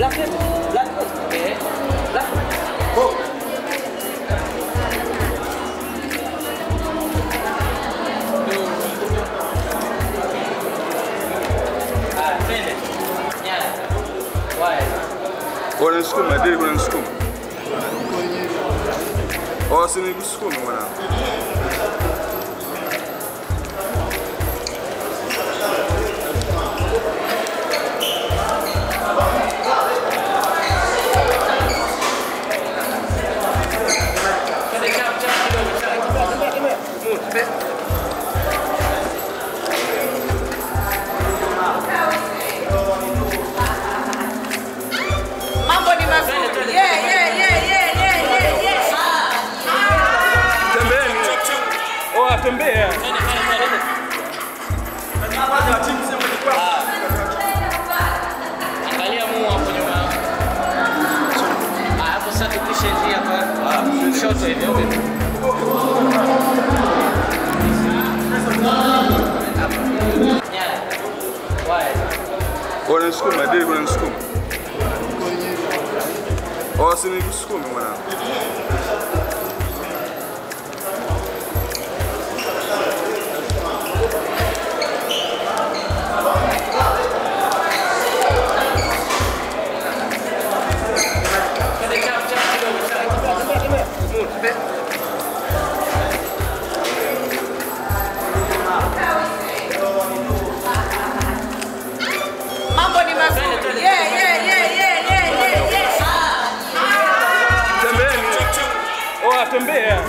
Black, black, okay. Black. Go. Orange school, I did orange school. Oh, so school, no. Oh, atembea. Angalia Mungu hapo nyuma. Ah, hapo sasa tupishe njia kwa short hivi au vipi? Unanisukuma, dili unanisukuma. Oh, si mwanangu. and beer.